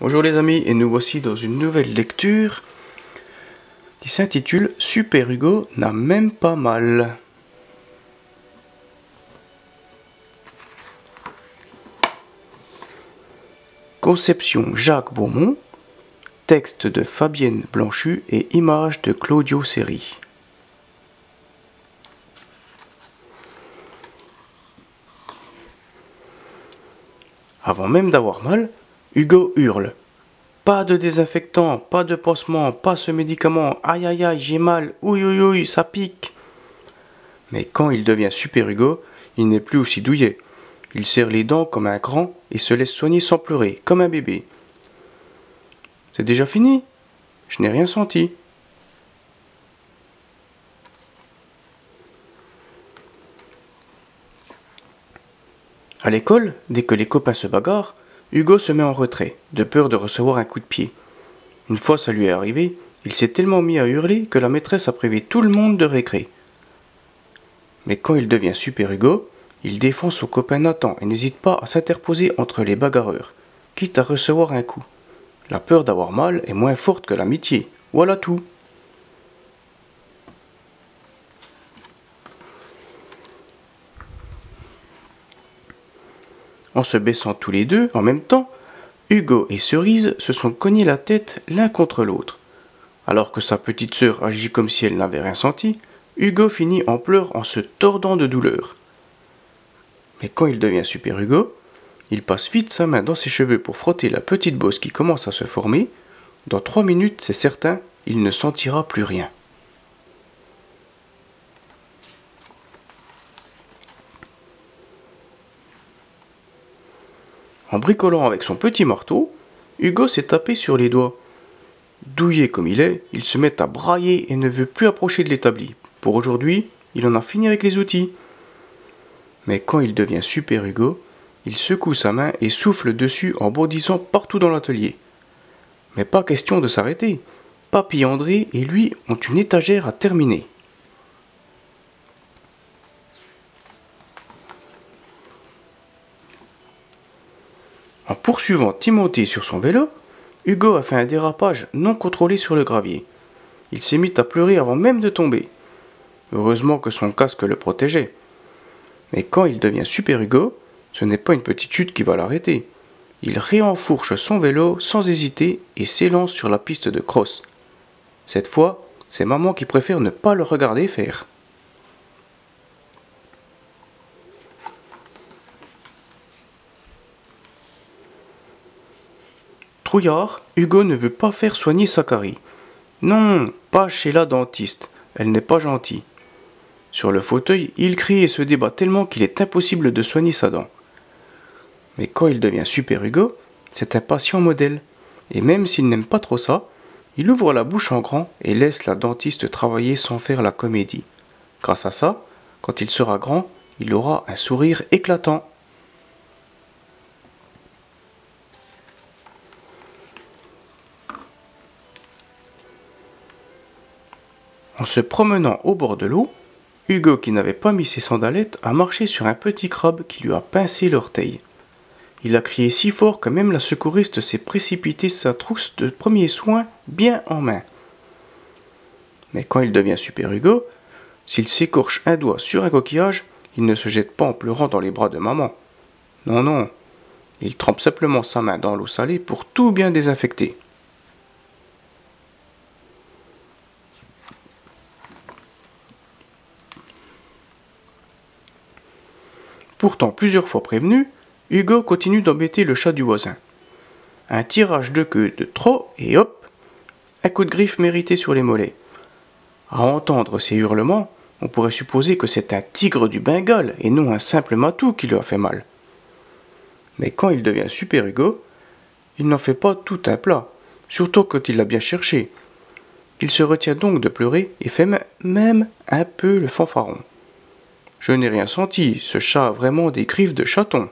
Bonjour les amis, et nous voici dans une nouvelle lecture qui s'intitule Super Hugo n'a même pas mal. Conception Jacques Beaumont, texte de Fabienne Blanchu et image de Claudio Seri. Avant même d'avoir mal, Hugo hurle. Pas de désinfectant, pas de pansement, pas ce médicament, aïe aïe aïe, j'ai mal, ouïe ouïe ouïe, ça pique. Mais quand il devient super Hugo, il n'est plus aussi douillet. Il serre les dents comme un grand et se laisse soigner sans pleurer, comme un bébé. C'est déjà fini Je n'ai rien senti. À l'école, dès que les copains se bagarrent, Hugo se met en retrait, de peur de recevoir un coup de pied. Une fois ça lui est arrivé, il s'est tellement mis à hurler que la maîtresse a prévu tout le monde de récré. Mais quand il devient super Hugo, il défend son copain Nathan et n'hésite pas à s'interposer entre les bagarreurs, quitte à recevoir un coup. La peur d'avoir mal est moins forte que l'amitié. Voilà tout. En se baissant tous les deux en même temps, Hugo et Cerise se sont cognés la tête l'un contre l'autre. Alors que sa petite sœur agit comme si elle n'avait rien senti, Hugo finit en pleurs en se tordant de douleur. Mais quand il devient super Hugo, il passe vite sa main dans ses cheveux pour frotter la petite bosse qui commence à se former. Dans trois minutes, c'est certain, il ne sentira plus rien. En bricolant avec son petit marteau, Hugo s'est tapé sur les doigts. Douillé comme il est, il se met à brailler et ne veut plus approcher de l'établi. Pour aujourd'hui, il en a fini avec les outils. Mais quand il devient super Hugo, il secoue sa main et souffle dessus en bondissant partout dans l'atelier. Mais pas question de s'arrêter. Papy André et lui ont une étagère à terminer. En poursuivant Timothée sur son vélo, Hugo a fait un dérapage non contrôlé sur le gravier. Il s'est mis à pleurer avant même de tomber. Heureusement que son casque le protégeait. Mais quand il devient super Hugo, ce n'est pas une petite chute qui va l'arrêter. Il réenfourche son vélo sans hésiter et s'élance sur la piste de cross. Cette fois, c'est maman qui préfère ne pas le regarder faire. Trouillard, Hugo ne veut pas faire soigner Sakari. Non, pas chez la dentiste, elle n'est pas gentille. Sur le fauteuil, il crie et se débat tellement qu'il est impossible de soigner sa dent. Mais quand il devient super Hugo, c'est un patient modèle. Et même s'il n'aime pas trop ça, il ouvre la bouche en grand et laisse la dentiste travailler sans faire la comédie. Grâce à ça, quand il sera grand, il aura un sourire éclatant. En se promenant au bord de l'eau, Hugo, qui n'avait pas mis ses sandalettes, a marché sur un petit crabe qui lui a pincé l'orteil. Il a crié si fort que même la secouriste s'est précipitée sa trousse de premiers soins bien en main. Mais quand il devient super Hugo, s'il s'écorche un doigt sur un coquillage, il ne se jette pas en pleurant dans les bras de maman. Non, non, il trempe simplement sa main dans l'eau salée pour tout bien désinfecter. Pourtant plusieurs fois prévenu, Hugo continue d'embêter le chat du voisin. Un tirage de queue de trop et hop, un coup de griffe mérité sur les mollets. À entendre ces hurlements, on pourrait supposer que c'est un tigre du Bengale et non un simple matou qui lui a fait mal. Mais quand il devient super Hugo, il n'en fait pas tout un plat, surtout quand il l'a bien cherché. Il se retient donc de pleurer et fait même un peu le fanfaron. Je n'ai rien senti, ce chat a vraiment des griffes de chaton.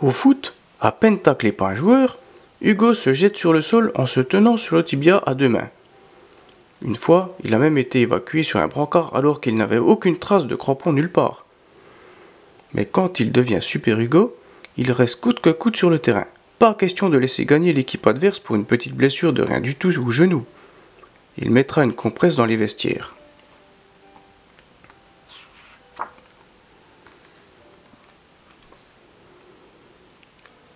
Au foot, à peine taclé par un joueur, Hugo se jette sur le sol en se tenant sur le tibia à deux mains. Une fois, il a même été évacué sur un brancard alors qu'il n'avait aucune trace de crampon nulle part. Mais quand il devient Super Hugo, il reste coûte que coûte sur le terrain. Pas question de laisser gagner l'équipe adverse pour une petite blessure de rien du tout au genou. Il mettra une compresse dans les vestiaires.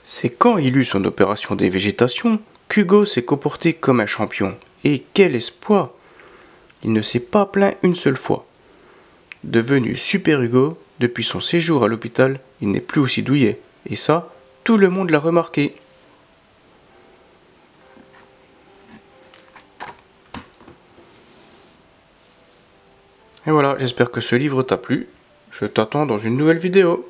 C'est quand il eut son opération des végétations qu'Hugo s'est comporté comme un champion. Et quel espoir Il ne s'est pas plaint une seule fois. Devenu Super Hugo, depuis son séjour à l'hôpital, il n'est plus aussi douillet. Et ça, tout le monde l'a remarqué. Et voilà, j'espère que ce livre t'a plu. Je t'attends dans une nouvelle vidéo.